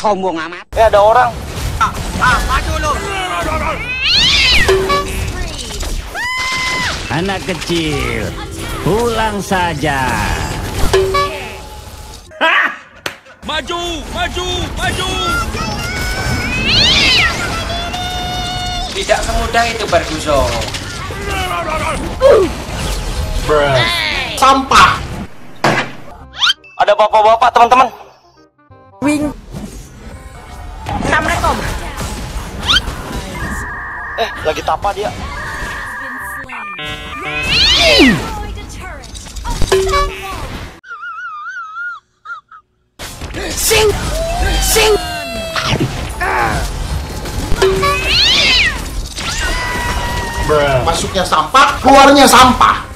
Sombong amat. Eh ada orang. Anak kecil, pulang saja. Maju, maju, maju. Tidak semudah itu berguso. Sampah. Ada bapak-bapak teman-teman. Assalamualaikum. Eh lagi tapa dia. Masuknya sampah, keluarnya sampah.